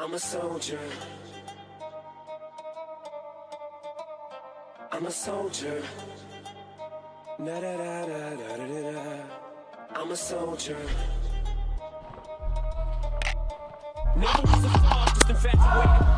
I'm a soldier. I'm a soldier. Da da da da da da da. I'm a soldier. Never was a star, just infatuated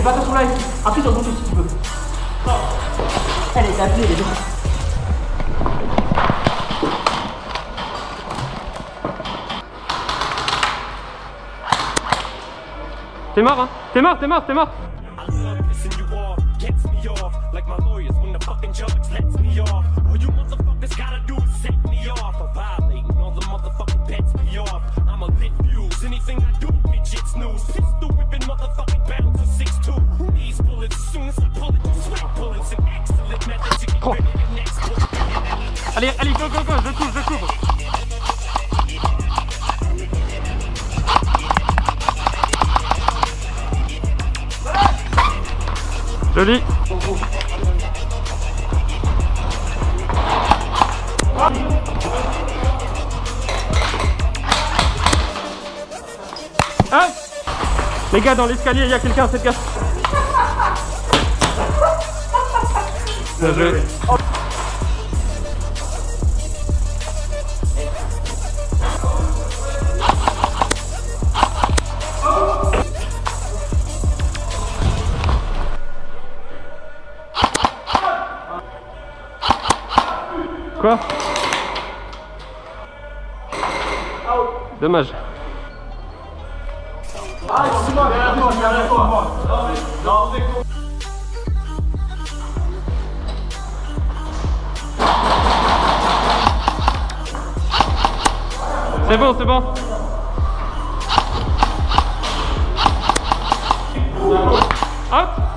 Et pas attention là, appuie sur le bouton si tu veux. Allez, t'as appuyé les deux. T'es mort hein. T'es mort, t'es mort, t'es mort. Gets off like my lawyers Allez, allez, go, go, go, je couvre, je couvre. Joli. Ah Les gars, dans l'escalier, il y a quelqu'un, cette gars. Dommage. C'est bon, c'est bon. Hop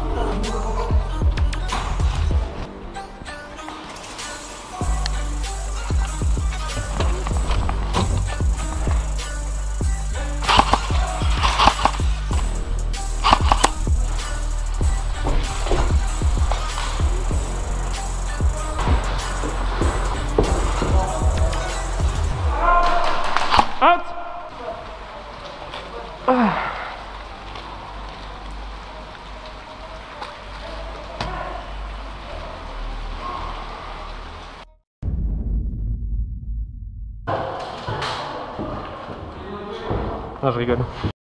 Ah. Non, je rigole.